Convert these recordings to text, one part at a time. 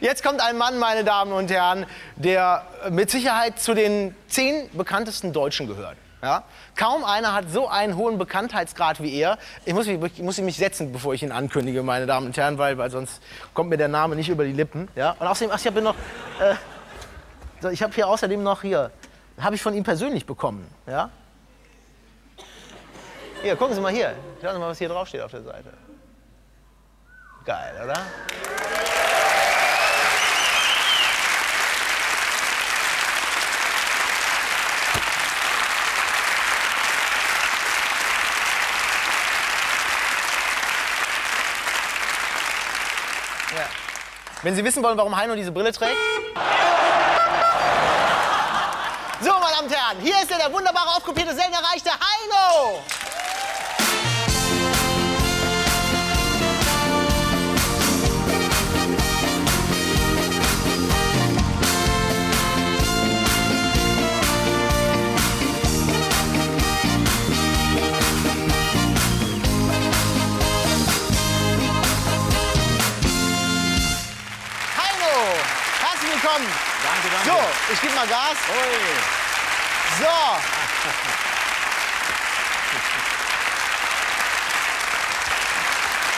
Jetzt kommt ein Mann, meine Damen und Herren, der mit Sicherheit zu den zehn bekanntesten Deutschen gehört. Ja? Kaum einer hat so einen hohen Bekanntheitsgrad wie er. Ich muss, mich, ich muss mich setzen, bevor ich ihn ankündige, meine Damen und Herren, weil, weil sonst kommt mir der Name nicht über die Lippen. Ja? Und außerdem, ach, ich habe noch, äh, ich habe hier außerdem noch hier, habe ich von ihm persönlich bekommen. Ja? Hier, gucken Sie mal hier. Schauen Sie mal, was hier drauf steht auf der Seite. Geil, oder? Wenn Sie wissen wollen, warum Heino diese Brille trägt. So, meine Damen und Herren, hier ist er, der wunderbare, aufkopierte, selten erreichte Heino! Ich gebe mal Gas. Ui. So.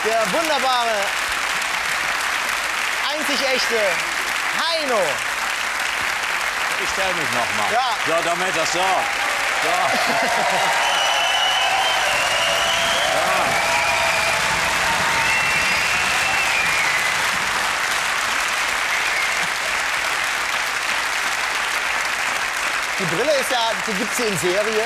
Der wunderbare, einzig echte Heino. Ich stelle mich noch mal. Ja. So, damit das so. so. Die Brille ist ja, die gibt's hier in Serie.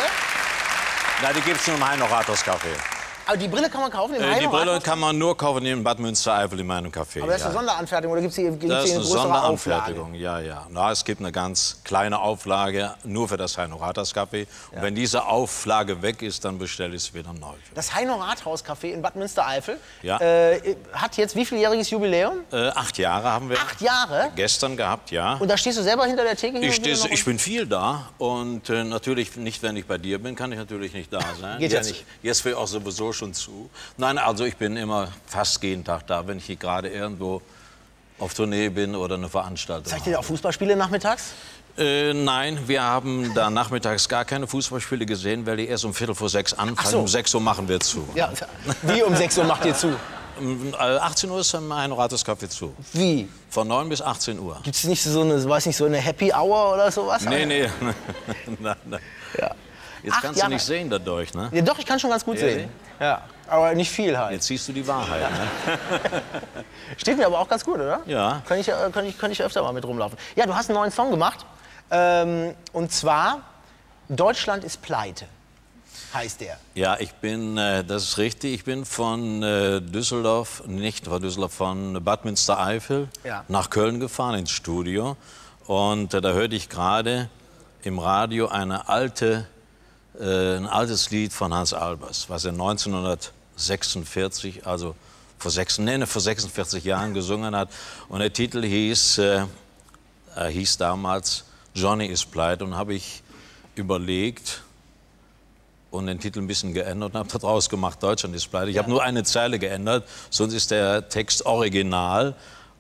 Na, die gibt es nur im Heino Rathaus Café. Aber die Brille kann man kaufen im Äh, Heino die Brille kann man nur kaufen in Bad Münstereifel in meinem Café. Aber das ist ja. eine Sonderanfertigung oder gibt es hier, gibt's Das hier ist eine eine größere Auflage? Sonderanfertigung, ja, ja. Na, es gibt eine ganz kleine Auflage nur für das Heino Rathaus Café. Und wenn diese Auflage weg ist, dann bestelle ich es wieder neu. Das Heino Rathaus Café in Bad Münstereifel Ja. äh, hat jetzt wie vieljähriges Jubiläum? Äh, acht Jahre haben wir Acht Jahre. gestern gehabt, ja. Und da stehst du selber hinter der Theke? Ich, und wieder steh, noch ich bin viel da und äh, natürlich nicht, wenn ich bei dir bin, kann ich natürlich nicht da sein. Geht ja jetzt, nicht. Jetzt wäre auch sowieso schon zu. Nein, also ich bin immer fast jeden Tag da, wenn ich hier gerade irgendwo auf Tournee bin oder eine Veranstaltung. Zeigt ihr auch Fußballspiele nachmittags? Äh, nein, wir haben da nachmittags gar keine Fußballspiele gesehen, weil die erst um Viertel vor sechs anfangen. so. Um sechs Uhr machen wir zu. Ja. Wie um 6 Uhr macht ihr zu? Um, äh, 18 Uhr ist im Heino Rathaus Café zu. Wie? Von 9 bis 18 Uhr. Gibt es nicht so eine, weiß nicht, so eine Happy Hour oder sowas? Nee, nee. nein, nein. Ja. Jetzt Acht kannst du Jahre. nicht sehen dadurch, ne? ja. Doch, ich kann schon ganz gut Ehrlich? sehen. Ja. Aber nicht viel halt. Jetzt siehst du die Wahrheit, ne? Steht mir aber auch ganz gut, oder? Ja. Kann ich, äh, kann ich, kann ich öfter mal mit rumlaufen. Ja, du hast einen neuen Song gemacht. Ähm, und zwar Deutschland ist pleite, heißt der. Ja, ich bin, äh, das ist richtig, ich bin von äh, Düsseldorf, nicht von Düsseldorf, von Bad Münstereifel Ja. nach Köln gefahren ins Studio. Und da hörte ich gerade im Radio eine alte, äh, ein altes Lied von Hans Albers, was er 1946, also vor, sechs, nee, vor 46 Jahren gesungen hat. Und der Titel hieß, äh, äh, hieß damals Johnny ist pleite. Und habe ich überlegt, und den Titel ein bisschen geändert und habe daraus gemacht, Deutschland ist pleite. Ich habe nur eine Zeile geändert, sonst ist der Text original.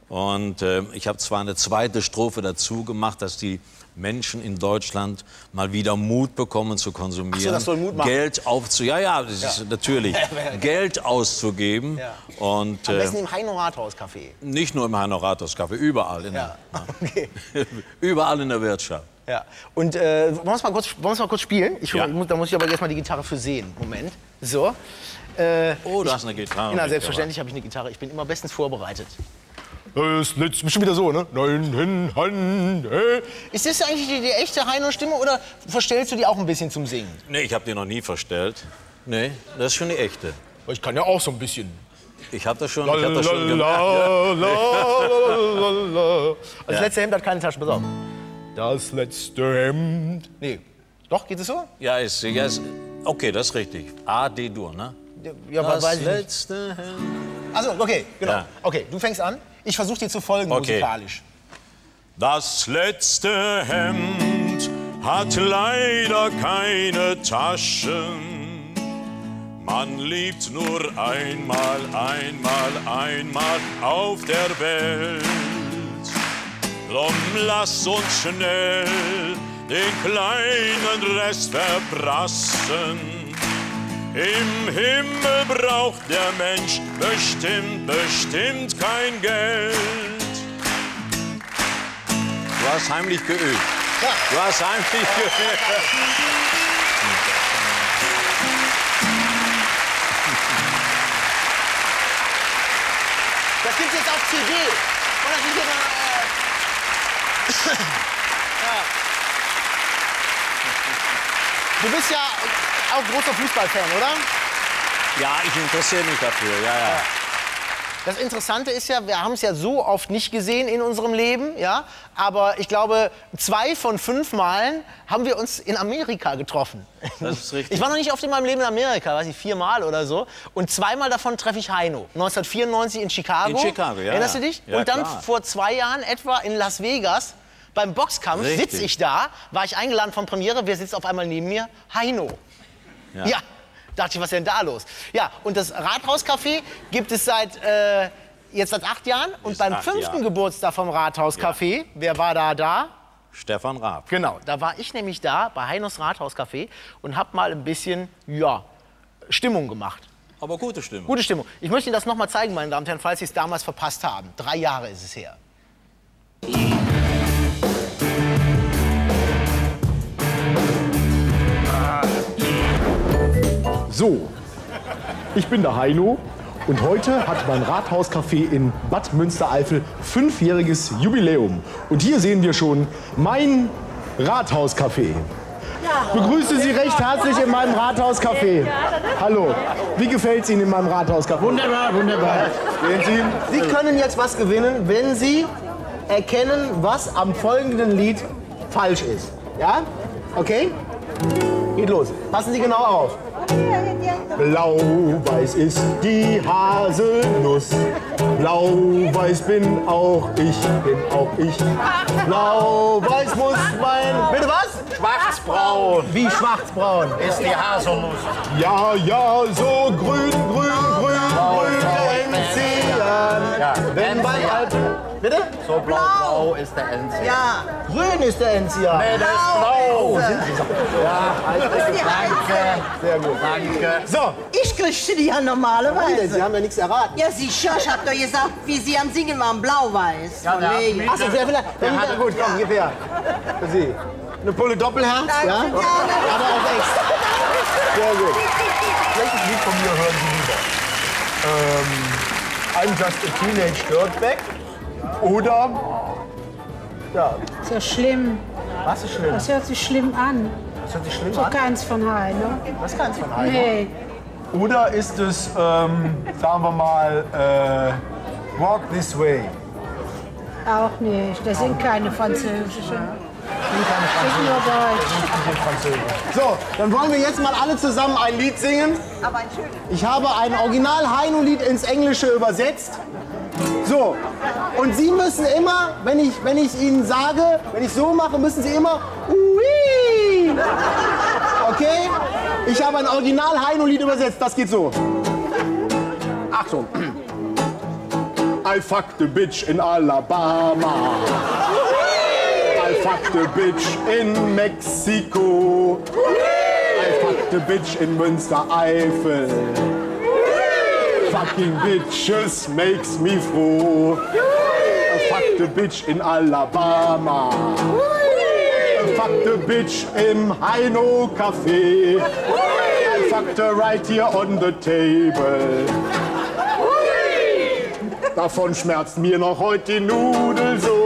Und äh, ich habe zwar eine zweite Strophe dazu gemacht, dass die Menschen in Deutschland mal wieder Mut bekommen zu konsumieren. So, das soll Mut machen. Geld aufzu... Ja, ja, das ist natürlich. Geld auszugeben. Ja. Und Am äh, besten im Heino Rathaus Café. nicht nur im Heiner Rathaus Café, überall. In Ja. der, Okay. überall in der Wirtschaft. Ja. Und äh, wollen wir es mal, kurz- wollen mal kurz spielen? Ich, Ja. ich muss, da muss ich aber erst mal die Gitarre für sehen. Moment. So. Äh, Oh, du hast eine Gitarre. na, selbstverständlich habe ich eine Gitarre. Ich bin immer bestens vorbereitet. Das letzte, schon wieder so, ne? Nein, hin, han, äh. Ist das eigentlich die, die echte Heino-Stimme oder verstellst du die auch ein bisschen zum Singen? Nee, ich habe die noch nie verstellt. Nee, das ist schon die echte. Ich kann ja auch so ein bisschen. Ich habe das schon, ich hab das schon gemacht. La, la, la, la. Also Das letzte Hemd hat keine Taschen, pass auf. Das letzte Hemd. Nee. Doch, geht es so? Ja, ist, ja, ist, okay, das ist richtig. A, D, Dur, ne? Ja, Das weiß ich nicht. letzte Hemd. Also, okay, genau. Ja. Okay, du fängst an. Ich versuche dir zu folgen Okay. musikalisch. Das letzte Hemd hat leider keine Taschen. Man liebt nur einmal, einmal, einmal auf der Welt. Drum lass uns schnell den kleinen Rest verprassen. Im Himmel braucht der Mensch bestimmt, bestimmt kein Geld. Du hast heimlich geübt. Du hast heimlich geübt. Das gibt's jetzt auf CD. Und das ist hier dann, äh ja. Du bist ja auch großer Fußballfan, oder? Ja, ich interessiere mich dafür. Ja, ja. Das Interessante ist ja, wir haben es ja so oft nicht gesehen in unserem Leben, ja. Aber ich glaube, zwei von fünf Malen haben wir uns in Amerika getroffen. Das ist richtig. Ich war noch nicht oft in meinem Leben in Amerika, weiß ich, viermal oder so. Und zweimal davon treffe ich Heino. 1994 in Chicago. In Chicago, ja. Erinnerst du dich? Ja, Und dann klar. vor zwei Jahren etwa in Las Vegas. Beim Boxkampf sitze ich da, war ich eingeladen von Premiere, wer sitzt auf einmal neben mir? Heino. Ja. Dachte ich, was ist denn da los? Ja, und das Rathauscafé gibt es seit äh, jetzt seit acht Jahren. Und Ist beim fünften Jahre. Geburtstag vom Rathauscafé, wer war da da? Stefan Raab. Genau, da war ich nämlich da bei Heinos Rathauscafé und habe mal ein bisschen, ja, Stimmung gemacht. Aber gute Stimme. Gute Stimmung. Ich möchte Ihnen das noch mal zeigen, meine Damen und Herren, falls Sie es damals verpasst haben. Drei Jahre ist es her. So, ich bin der Heino und heute hat mein Rathauscafé in Bad Münstereifel fünfjähriges Jubiläum. Und hier sehen wir schon mein Rathauscafé. Ich begrüße Sie recht herzlich in meinem Rathauscafé. Hallo, wie gefällt es Ihnen in meinem Rathauscafé? Wunderbar, wunderbar. Sehen Sie? Sie können jetzt was gewinnen, wenn Sie erkennen, was am folgenden Lied falsch ist. Ja? Okay? Geht los. Passen Sie genau auf. Blau-weiß ist die Haselnuss. Blau-weiß bin auch ich, bin auch ich. Blau-weiß muss mein. Bitte was? Schwarzbraun Wie schwarzbraun. ist die Haselnuss. Ja, ja, so grün, grün, grün, grün Enzian. Wenn bei Alpen. Bitte? So blau-blau ist der Enzian. Ja. Grün ist der Enzian. Nee, der ist blau. Danke. Sehr gut. Danke. So, Ich kriegte die ja normalerweise. Sie haben ja nichts erraten. Ja, sicher, ich hab doch gesagt, wie Sie am Singen waren, blau-weiß. Ja, der hat Kollege. mich- Achso, wer will Wer hat- hat gut, komm, gib her. Für Sie. Eine Pulle Doppelherz, Danke, ja? Aber auch extra. Sehr gut. welches Lied von mir hören Sie lieber? Ähm, I'm Just a Teenage Dirtbag oder Ist ja schlimm. Was ist schlimm? Das hört sich schlimm an. Das hört sich schlimm So an. keins von Heine. Das ist keins von Heino. Nee. Oder ist es, ähm, sagen wir mal, äh, Walk This Way? Auch nicht. Das sind keine französischen. Das sind nur Deutsch. So, dann wollen wir jetzt mal alle zusammen ein Lied singen. Aber ein schönes. Ich habe ein Original-Heino-Lied ins Englische übersetzt. So, und Sie müssen immer, wenn ich, wenn ich Ihnen sage, wenn ich so mache, müssen Sie immer Ui! Okay? Ich habe ein Original-Heino-Lied übersetzt, das geht so. Achtung. I fucked a bitch in Alabama. I fucked a bitch in Mexico. I fucked a bitch in Münstereifel. Fucking bitches makes me froh. I fucked a bitch in Alabama. I fucked a bitch im Heino Café. I fucked her right here on the table. Davon schmerzt mir noch heute die Nudel so.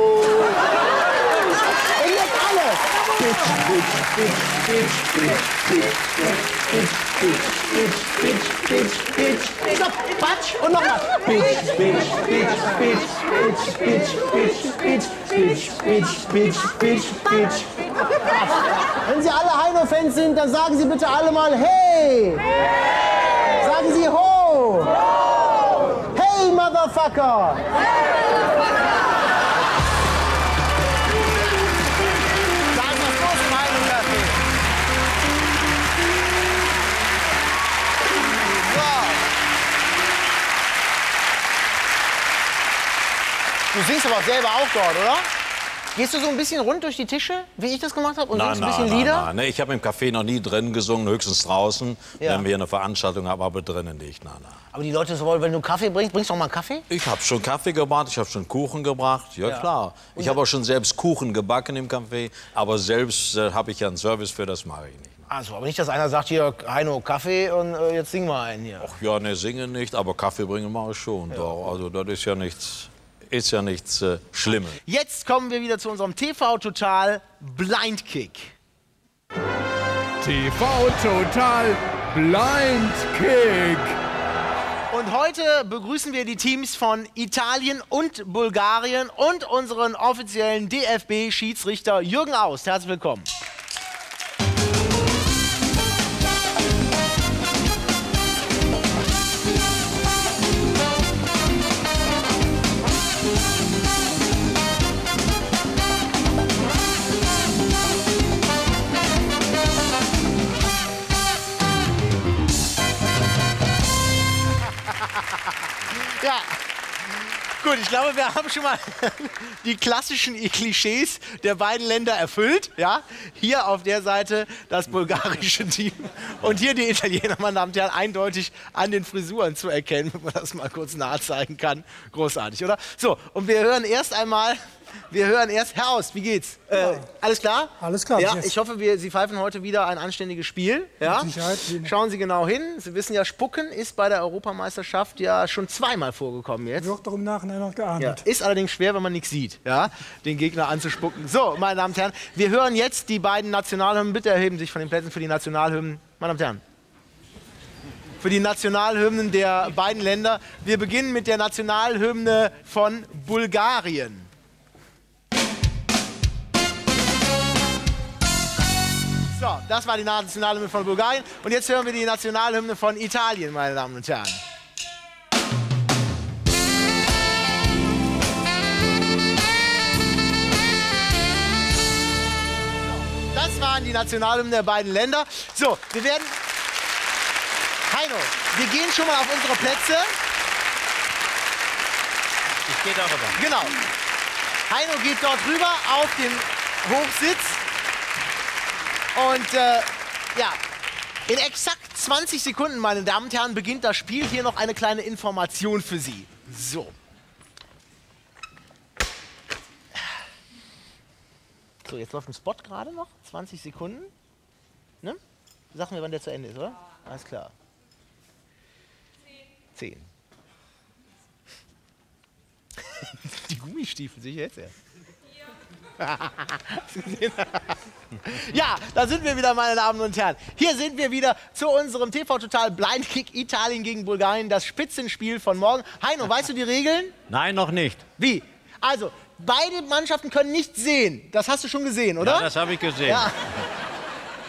Und nochmal. Bitch, bitch, bitch, bitch, bitch, bitch, bitch, bitch, bitch, bitch, bitch, bitch, bitch. Wenn Sie alle Heino-Fans sind, dann sagen Sie bitte alle mal Hey! Sagen Sie Ho! Hey, Motherfucker! Sagen Du singst aber selber auch dort, oder? Gehst du so ein bisschen rund durch die Tische, wie ich das gemacht habe, und Nein, singst ein nein, bisschen nein, Lieder? nein. Nee, Ich habe im Café noch nie drin gesungen, höchstens draußen, Ja. wenn wir eine Veranstaltung haben, aber drinnen nicht. Nein, nein. Aber die Leute wollen, wenn du Kaffee bringst, bringst du auch mal Kaffee? Ich habe schon Kaffee gebracht, ich habe schon Kuchen gebracht, ja, klar. Ich habe auch schon selbst Kuchen gebacken im Café, aber selbst äh, habe ich ja einen Service für, das mache ich nicht. Also, aber nicht, dass einer sagt, hier, Heino, Kaffee und äh, jetzt sing mal einen hier. Ach ja, ne, singen nicht, aber Kaffee bringen mache ich schon. Doch. Also das ist ja nichts, ist ja nichts äh, Schlimmes. Jetzt kommen wir wieder zu unserem TV Total Blind Kick. TV Total Blind Kick. Und heute begrüßen wir die Teams von Italien und Bulgarien und unseren offiziellen DFB-Schiedsrichter Jürgen Aust. Herzlich willkommen. Ich glaube, wir haben schon mal die klassischen Klischees der beiden Länder erfüllt. Ja? Hier auf der Seite das bulgarische Team und hier die Italiener, meine Damen und Herren, eindeutig an den Frisuren zu erkennen, wenn man das mal kurz nahe zeigen kann. Großartig, oder? So, und wir hören erst einmal, wir hören erst, Herr wie geht's? Äh, alles klar? Alles klar, Ja, yes. ich hoffe, wir, Sie pfeifen heute wieder ein anständiges Spiel. Ja? Sicherheit. Schauen Sie genau hin. Sie wissen ja, Spucken ist bei der Europameisterschaft ja schon zweimal vorgekommen jetzt. Wird doch im Nachhinein noch Ja. geahndet. Ist allerdings schwer, wenn man nichts sieht, ja? den Gegner anzuspucken. So, meine Damen und Herren, wir hören jetzt die beiden Nationalhymnen. Bitte erheben Sie sich von den Plätzen für die Nationalhymnen. Meine Damen und Herren. Für die Nationalhymnen der beiden Länder. Wir beginnen mit der Nationalhymne von Bulgarien. Das war die Nationalhymne von Bulgarien. Und jetzt hören wir die Nationalhymne von Italien, meine Damen und Herren. Das waren die Nationalhymnen der beiden Länder. So, wir werden. Heino, wir gehen schon mal auf unsere Plätze. Ich gehe da rüber. Genau. Heino geht dort rüber auf den Hochsitz. Und äh, ja, in exakt 20 Sekunden, meine Damen und Herren, beginnt das Spiel. Hier noch eine kleine Information für Sie. So. So, jetzt läuft ein Spot gerade noch. 20 Sekunden. Ne? Sag mir, wann der zu Ende ist, oder? Alles klar. 10. Die Gummistiefel sehe ich jetzt erst. Ja, da sind wir wieder, meine Damen und Herren. Hier sind wir wieder zu unserem TV Total Blind Kick Italien gegen Bulgarien, das Spitzenspiel von morgen. Heino, weißt du die Regeln? Nein, noch nicht. Wie? Also, beide Mannschaften können nicht sehen. Das hast du schon gesehen, oder? Ja, das habe ich gesehen. Ja.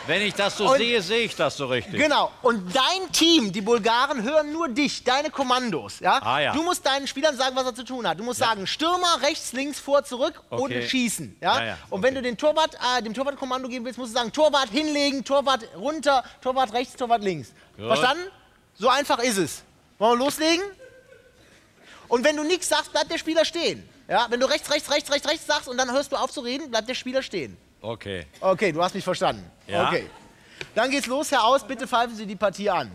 Wenn ich das so Und- sehe, sehe ich das so richtig. Genau. Und dein Team, die Bulgaren, hören nur dich, deine Kommandos. Ja? Ah, ja. Du musst deinen Spielern sagen, was er zu tun hat. Du musst sagen, Stürmer, rechts, links, vor, zurück und Okay. schießen. Ja? Ja, ja, Und wenn okay. du den Torwart, äh, dem Torwart Kommando geben willst, musst du sagen, Torwart hinlegen, Torwart runter, Torwart rechts, Torwart links. Verstanden? So einfach ist es. Wollen wir loslegen? Und wenn du nichts sagst, bleibt der Spieler stehen. Ja? Wenn du rechts, rechts, rechts, rechts, rechts sagst und dann hörst du auf zu reden, bleibt der Spieler stehen. Okay. Okay, du hast mich verstanden. Ja. Okay. Dann geht's los, Herr Aus, bitte pfeifen Sie die Partie an.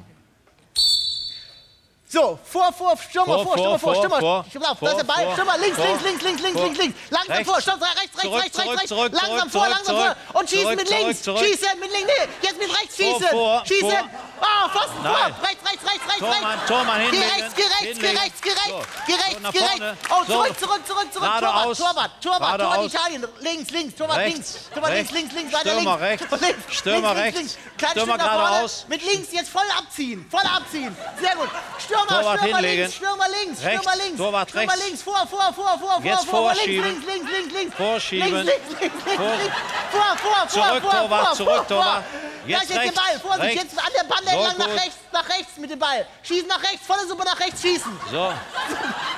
So, vor, vor, Stürmer, Vor, vor, Stürmer, vor, Stürmer. vor, Stürmer, vor, da ist der Ball, vor, Stürmer, links, links, links, links, links, links, links. Langsam Rechts. vor, Stürmer, rechts, rechts, Zurück, rechts, zurück, rechts, rechts. zurück, Langsam vor, langsam vor. Und schießen mit links. Schießen mit links. Nee, jetzt mit rechts schießen. vor, Schießen. Vor. Ah, Pfosten, vor. Nein. Rechts, rechts, rechts, rechts, Tormann, rechts. Tormann Geh hinlegen, rechts, geh rechts, geh rechts, geh rechts. Geh rechts, geh rechts. Oh, So. zurück, zurück, zurück, zurück. Torwart, Torwart, Torwart, Torwart Geradeaus. Italien. Links, links, Torwart links. Torwart links, links, links, weiter Stürmer links. rechts. Torwart links. Stürmer links, rechts. links, links. Stürmer geradeaus. Mit links jetzt voll abziehen, voll abziehen. Sehr gut. Stürmer, Torwart Stürmer hinlegen. links, Stürmer links, Rechts. Stürmer links. Torwart Stürmer rechts. links, vor, vor, vor, vor, vor, vor, links, links, links, links, links. Vorschieben. Links, links, links, links, Vor- links. Vor, vor, vor, Zurück, vor, Torwart, vor, zurück, vor, Torwart. vor. Jetzt Gleich jetzt den rechts, Ball, Vorsicht, rechts. jetzt an der Bande So nach rechts, nach rechts mit dem Ball. Schießen nach rechts, volle Suppe nach rechts schießen. So.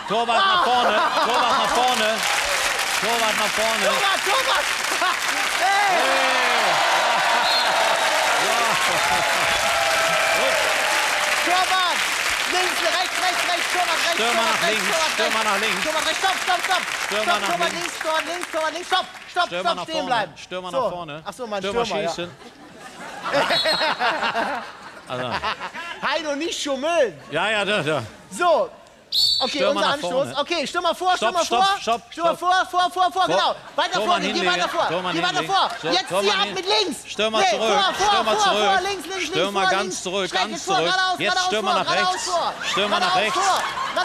Torwart nach vorne. Torwart nach vorne. Torwart nach vorne. Torwart, Torwart. Hey. Torwart. links, rechts, rechts, rechts, Torwart, rechts, Stürmer Torwart, nach rechts, links, Torwart, Stürmer nach links. Torwart rechts, stopp, stopp, stopp. Stürmer stopp, nach Torwart links. Torwart links, Torwart links, stopp, stopp, Stürmer stopp, stehen bleiben. Stürmer so. nach vorne. Ach so, mein Stürmer, Stürmer, ja. schießen. Heino, nicht schummeln. Ja, ja, da, da. So. Okay, Stürmer unser Anstoß. vorne. Okay, Stürmer vor, Stopp, Stürmer stopp, vor. stopp, Stürmer stopp. vor, vor, vor, vor, genau. Weiter Tormann vorne, geh weiter vor. Tormann Geh weiter vor. Jetzt Tormann zieh ab mit links. Stürmer nee, zurück, Vor, vor, Stürmer vor, zurück. Vor, links, links, Stürmer links, vor, ganz links. zurück, ganz vor, zurück. Geradeaus, Jetzt geradeaus Stürmer vor, nach rechts. vor. Stürmer nach rechts.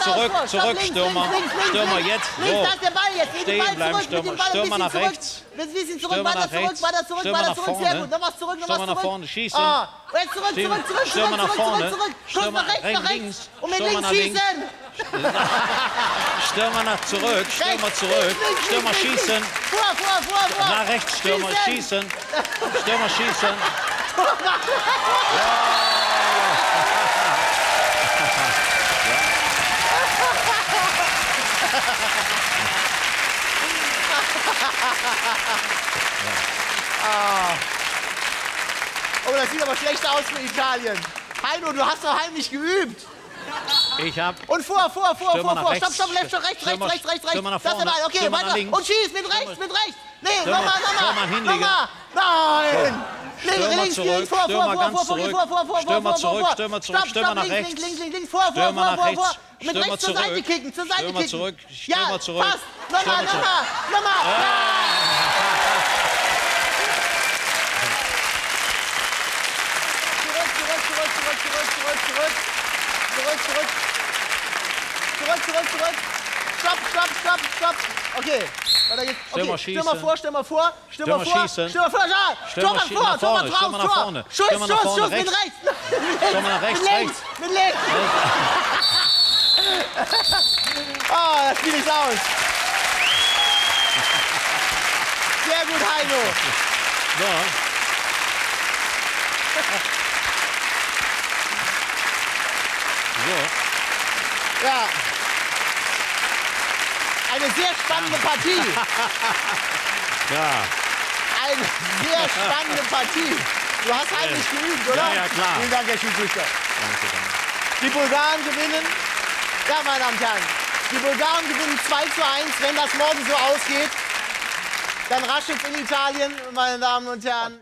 Zurück, zurück, Stürmer. Stürmer jetzt, so. Stehen bleiben, Stürmer. Stürmer nach rechts. Stürmer weiter nach zurück, rechts. Stürmer nach vorne. Stürmer nach vorne, schießen. Und jetzt zurück, zurück, zurück, Stürmer zurück, nach zurück, vorne. Stürmer nach rechts, nach rechts. Und mit Stürmer links schießen. Stürmer nach zurück, Stürmer zurück. Stürmer schießen. Nach rechts, Stürmer schießen. Stürmer schießen. Oh, das sieht aber schlecht aus für Italien. Heino, du hast doch heimlich geübt. Ich hab Und vor, vor, vor, Stürmer vor, vor. rechts. Stopp, stopp, rechts, rechts, rechts, Stürmer- rechts, rechts, rechts. Stürmer nach Das ist. Ball. Okay, Stürmer weiter. Und schieß mit rechts, mit rechts. Nee, Stürmer- nochmal, Stürmer nochmal. Nochmal. Nein. Links, Stürmer links, zurück, links, vor, vor, Stürmer vor, vor, vor, zurück. vor, vor, vor, Stürmer vor, zurück, vor. Stürmer zurück, Stopp, Stürmer stopp, nach rechts. links, links, links, links, vor, vor, Stürmer vor, vor, rechts. vor. Mit Stürmer rechts zur Seite zurück. kicken, zur Seite Stürmer kicken. zurück, Ja, Stürmer zurück. passt. Nochmal, Stürmer zurück. nochmal, nochmal. Zurück, zurück, zurück, zurück, zurück, zurück, zurück. Zurück, zurück. Zurück, zurück. Stopp, stopp, stopp, stopp. Okay, weiter geht's. Okay, Stürmer Stürmer schießen. vor, Stürmer vor, Stürmer Stürmer vor, schießen. Stürmer vor, ja, Torwart schießen vor, Torwart raus, Stürmer nach Tor. vorne. Schuss, Schuss, Schuss, mit rechts. Stürmer nach rechts, mit links, mit links. Ah, das Spiel ist aus. Sehr gut, Heino. So. So. Ja. Eine sehr spannende Partie. Ja. Eine sehr spannende Partie. Du hast heimlich geübt, oder? Ja, ja, klar. Vielen Dank, Herr Schiedsrichter. Danke, danke. Die Bulgaren gewinnen. Ja, meine Damen und Herren. Die Bulgaren gewinnen 2 zu 1. Wenn das morgen so ausgeht, dann raschelt in Italien, meine Damen und Herren.